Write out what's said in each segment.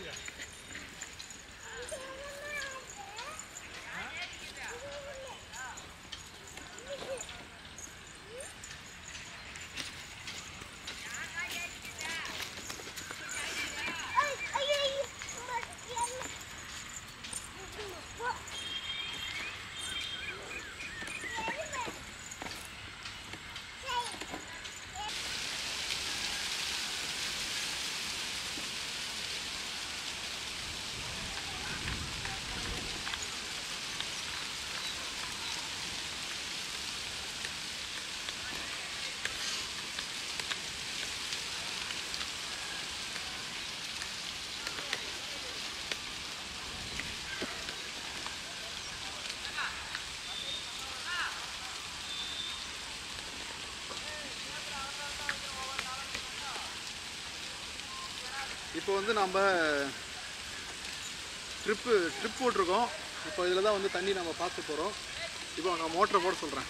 Yeah. இப்போ வந்து நம்ம ட்ரிப்பு ட்ரிப் போட்டிருக்கோம். இப்போ இதில் தான் வந்து தண்ணி நம்ம பார்க்க போகிறோம் இப்போ நான் மோட்டரை போட சொல்கிறேன்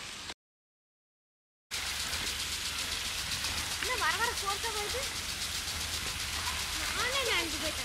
வர வர ஃபோர்ஸா வருது? நானே நினைஞ்சு போயிட்டேன்